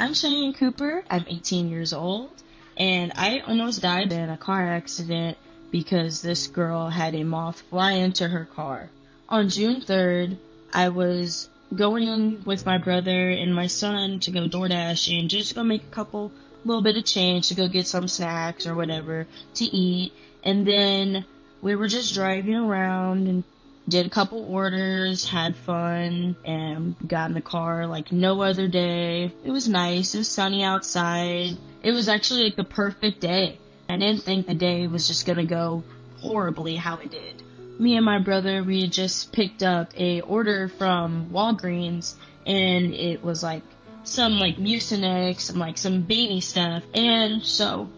I'm Cheyenne Cooper. I'm 18 years old, and I almost died in a car accident because this girl had a moth fly into her car. On June 3rd, I was going in with my brother and my son to go DoorDash and just go make a couple little bit of change to go get some snacks or whatever to eat. And then we were just driving around and did a couple orders, had fun, and got in the car like no other day. It was nice. It was sunny outside. It was actually like the perfect day. I didn't think the day was just gonna go horribly how it did. Me and my brother, we had just picked up a order from Walgreens, and it was like some like Mucinex, some like some baby stuff, and so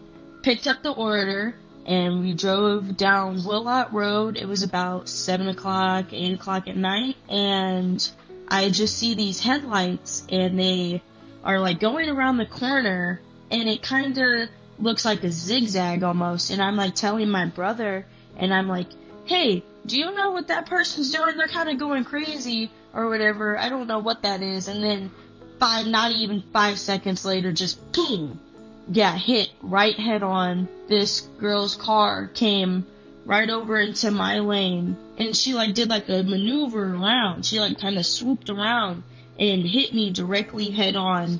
picked up the order and we drove down Willott Road. It was about 7 o'clock, 8 o'clock at night, and I just see these headlights, and they are like going around the corner, and it kind of looks like a zigzag almost, and I'm like telling my brother, and I'm like, hey, do you know what that person's doing? They're kind of going crazy, or whatever. I don't know what that is, and then five, not even five seconds later, just boom, got hit right head on. This girl's car came right over into my lane and she like did like a maneuver around. She like kind of swooped around and hit me directly head on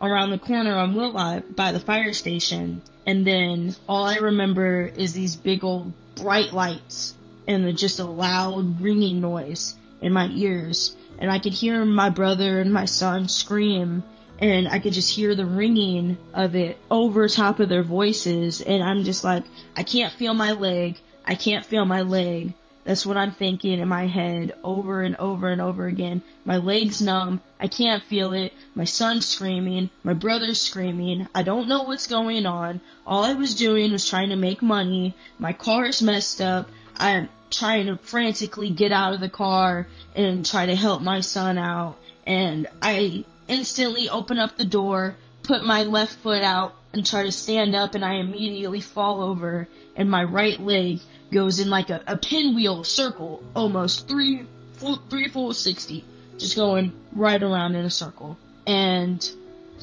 around the corner on Willow by the fire station. And then all I remember is these big old bright lights and just a loud ringing noise in my ears. And I could hear my brother and my son scream and I could just hear the ringing of it over top of their voices, and I'm just like, I can't feel my leg, I can't feel my leg. That's what I'm thinking in my head over and over and over again. My leg's numb, I can't feel it, my son's screaming, my brother's screaming, I don't know what's going on. All I was doing was trying to make money, my car's messed up, I'm trying to frantically get out of the car and try to help my son out, and I instantly open up the door, put my left foot out, and try to stand up, and I immediately fall over, and my right leg goes in like a, a pinwheel circle, almost three, full, three full 60, just going right around in a circle. And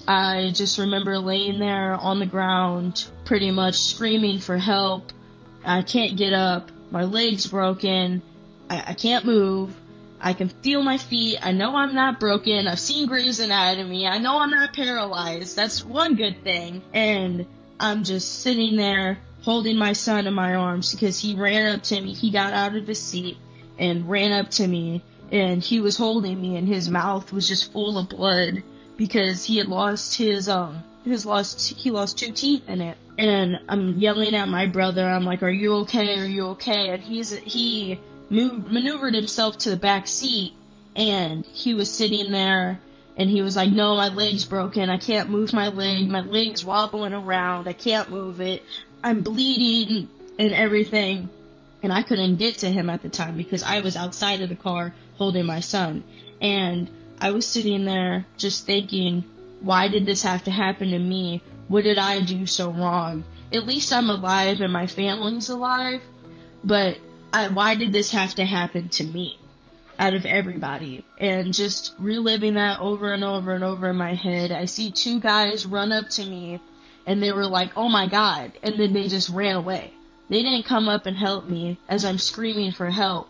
I just remember laying there on the ground, pretty much screaming for help. I can't get up. My leg's broken. I, I can't move. I can feel my feet. I know I'm not broken. I've seen Grey's Anatomy. I know I'm not paralyzed. That's one good thing. And I'm just sitting there holding my son in my arms because he ran up to me. He got out of his seat and ran up to me and he was holding me and his mouth was just full of blood because he had lost his um his lost he lost two teeth in it. And I'm yelling at my brother. I'm like, "Are you okay? Are you okay?" And he's he maneuvered himself to the back seat and he was sitting there and he was like, No, my leg's broken. I can't move my leg. My leg's wobbling around. I can't move it. I'm bleeding and everything. And I couldn't get to him at the time because I was outside of the car holding my son. And I was sitting there just thinking, Why did this have to happen to me? What did I do so wrong? At least I'm alive and my family's alive. But I, why did this have to happen to me? Out of everybody. And just reliving that over and over and over in my head, I see two guys run up to me and they were like, oh my god. And then they just ran away. They didn't come up and help me as I'm screaming for help.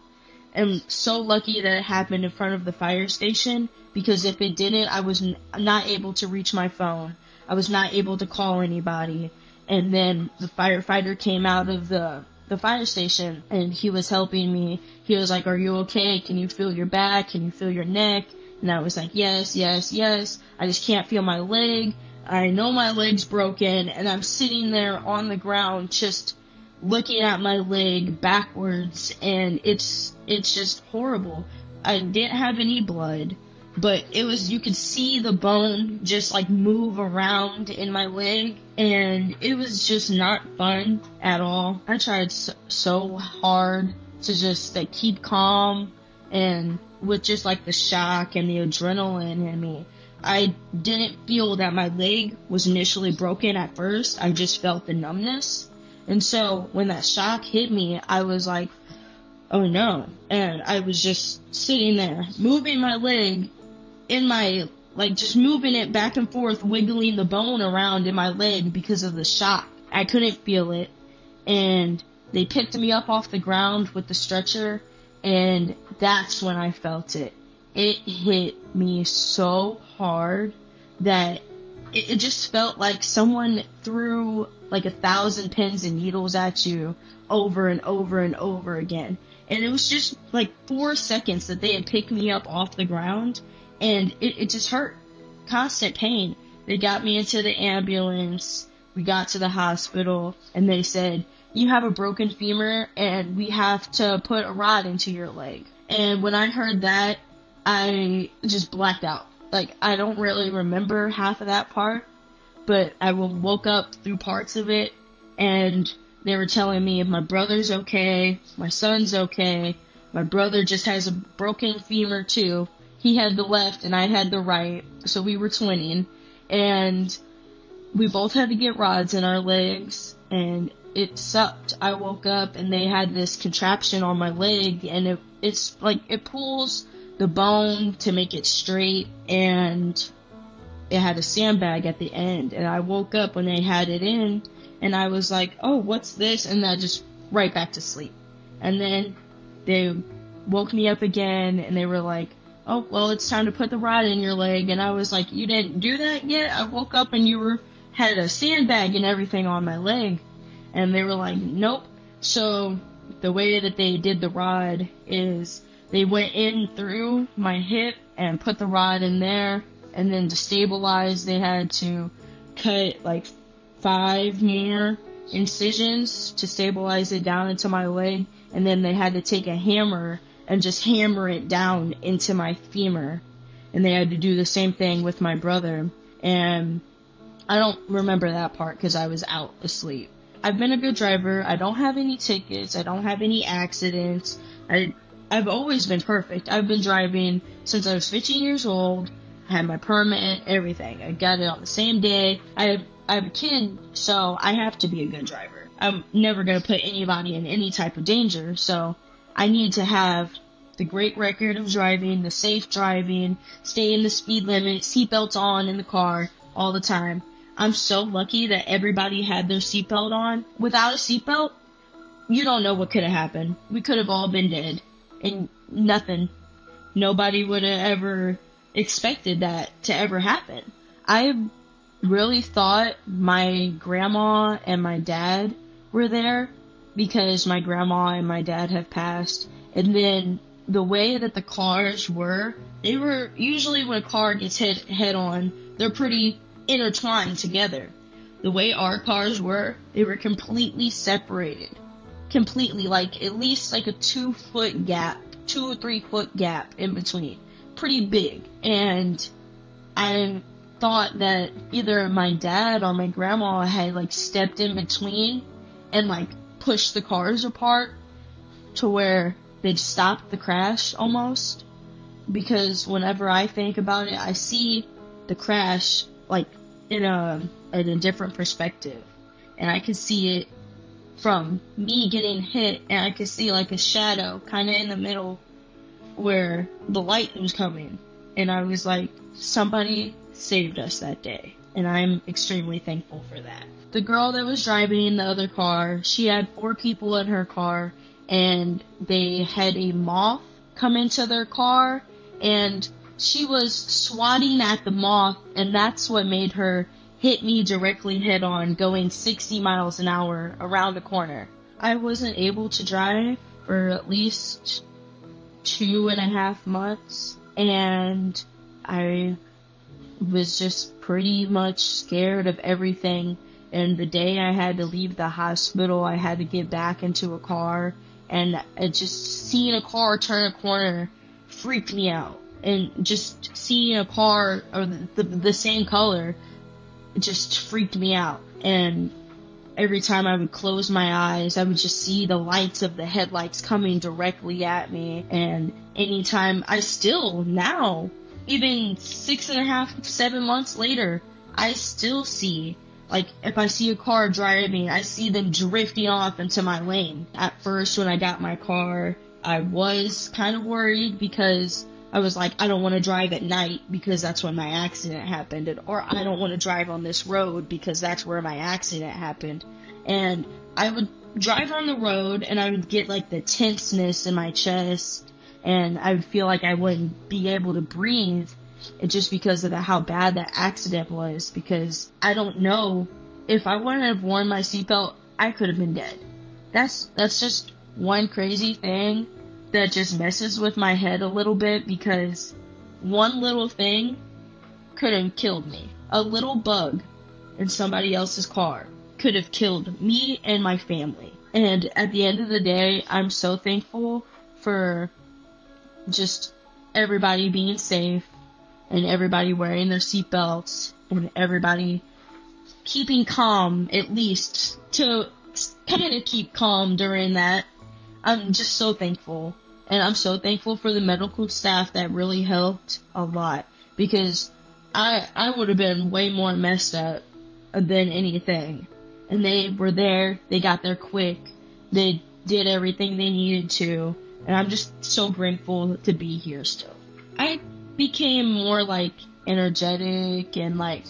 I'm so lucky that it happened in front of the fire station because if it didn't, I was not able to reach my phone. I was not able to call anybody. And then the firefighter came out of the the fire station and he was helping me. He was like, are you okay? Can you feel your back? Can you feel your neck? And I was like, yes, yes, yes. I just can't feel my leg. I know my leg's broken and I'm sitting there on the ground just looking at my leg backwards and it's, it's just horrible. I didn't have any blood but it was you could see the bone just like move around in my leg and it was just not fun at all. I tried so, so hard to just like keep calm and with just like the shock and the adrenaline in me i didn't feel that my leg was initially broken at first. I just felt the numbness. And so when that shock hit me i was like oh no. And i was just sitting there moving my leg in my like just moving it back and forth, wiggling the bone around in my leg because of the shock. I couldn't feel it. And they picked me up off the ground with the stretcher, and that's when I felt it. It hit me so hard that it, just felt like someone threw like a thousand pins and needles at you over and over and over again. And it was just like four seconds that they had picked me up off the ground and it, it just hurt. Constant pain. They got me into the ambulance. We got to the hospital and they said, you have a broken femur and we have to put a rod into your leg. And when I heard that, I just blacked out. Like, I don't really remember half of that part, but I woke up through parts of it and they were telling me if my brother's okay, my son's okay, my brother just has a broken femur too. He had the left and I had the right, so we were twinning. And we both had to get rods in our legs, and it sucked. I woke up and they had this contraption on my leg, and it, it's like it pulls the bone to make it straight, and it had a sandbag at the end. And I woke up when they had it in, and I was like, oh, what's this? And I just right back to sleep. And then they woke me up again and they were like, oh, well, it's time to put the rod in your leg. And I was like, you didn't do that yet? I woke up and you were, had a sandbag and everything on my leg. And they were like, nope. So the way that they did the rod is they went in through my hip and put the rod in there. And then to stabilize, they had to cut like five more incisions to stabilize it down into my leg, and then they had to take a hammer and just hammer it down into my femur. And they had to do the same thing with my brother. And I don't remember that part because I was out asleep. I've been a good driver. I don't have any tickets. I don't have any accidents. I I've always been perfect. I've been driving since I was 15 years old. I had my permit, everything. I got it on the same day. I I have a kid, so I have to be a good driver. I'm never going to put anybody in any type of danger, so I need to have the great record of driving, the safe driving, stay in the speed limit, seatbelts on in the car all the time. I'm so lucky that everybody had their seatbelt on. Without a seatbelt, you don't know what could have happened. We could have all been dead. And nothing. Nobody would have ever expected that to ever happen. I really thought my grandma and my dad were there because my grandma and my dad have passed. And then the way that the cars were, they were usually when a car gets hit head on, they're pretty intertwined together. The way our cars were, they were completely separated. Completely, like at least like a two foot gap, two or three foot gap in between. Pretty big. And I thought that either my dad or my grandma had like stepped in between and like pushed the cars apart to where they'd stop the crash almost. Because whenever I think about it, I see the crash like in a in a different perspective, and I can see it from me getting hit, and I could see like a shadow kind of in the middle where the light was coming, and I was like, somebody saved us that day, and I'm extremely thankful for that. The girl that was driving the other car, she had four people in her car, and they had a moth come into their car, and she was swatting at the moth, and that's what made her hit me directly head on, going 60 miles an hour around the corner. I wasn't able to drive for at least two and a half months, and I was just pretty much scared of everything. And the day I had to leave the hospital, I had to get back into a car, and just seeing a car turn a corner freaked me out. And just seeing a car or the, the, the same color just freaked me out. And every time I would close my eyes, I would just see the lights of the headlights coming directly at me. And anytime I still now even six and a half, seven months later, I still see, like, if I see a car driving, me, I see them drifting off into my lane. At first, when I got my car, I was kind of worried because I was like, I don't want to drive at night because that's when my accident happened, and, or I don't want to drive on this road because that's where my accident happened. And I would drive on the road and I would get like the tenseness in my chest and I would feel like I wouldn't be able to breathe just because of the, how bad that accident was because I don't know if I wouldn't have worn my seatbelt, I could have been dead. That's, that's just one crazy thing that just messes with my head a little bit because one little thing could have killed me. A little bug in somebody else's car could have killed me and my family. And at the end of the day, I'm so thankful for just everybody being safe and everybody wearing their seatbelts and everybody keeping calm at least to kind of keep calm during that. I'm just so thankful. And I'm so thankful for the medical staff that really helped a lot because I I would have been way more messed up than anything. And they were there, they got there quick, they did everything they needed to, and I'm just so grateful to be here still. Became more like energetic and like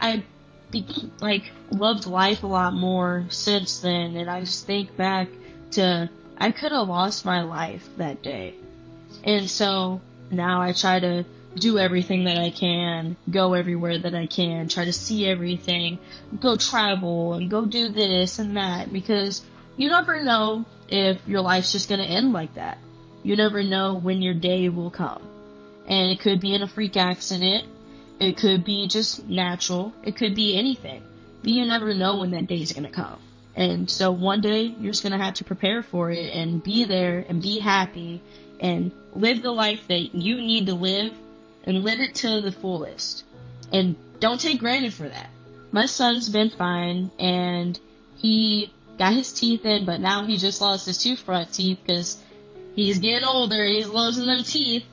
I be- like loved life a lot more since then and I just think back to I could have lost my life that day. And so now I try to do everything that I can, go everywhere that I can, try to see everything, go travel and go do this and that because you never know if your life's just gonna end like that. You never know when your day will come. And it could be in a freak accident, it could be just natural, it could be anything. But you never know when that day's gonna come. And so one day you're just gonna have to prepare for it and be there and be happy and live the life that you need to live and live it to the fullest. And don't take granted for that. My son's been fine and he got his teeth in, but now he just lost his two front teeth because he's getting older. He's losing them teeth,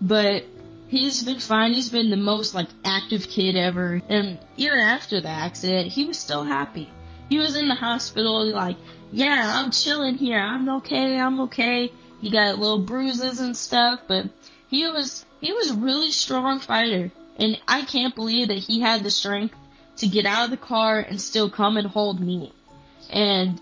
but he's been fine. He's been the most like active kid ever. And even after the accident, he was still happy. He was in the hospital like, yeah, I'm chilling here. I'm okay. I'm okay. He got little bruises and stuff, but he was he was a really strong fighter. And I can't believe that he had the strength to get out of the car and still come and hold me and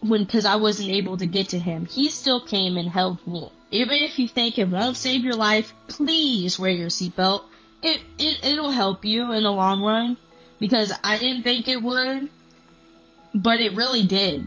when because I wasn't able to get to him, he still came and helped me. Even if you think it won't save your life, please wear your seatbelt. It it it'll help you in the long run because I didn't think it would, but it really did.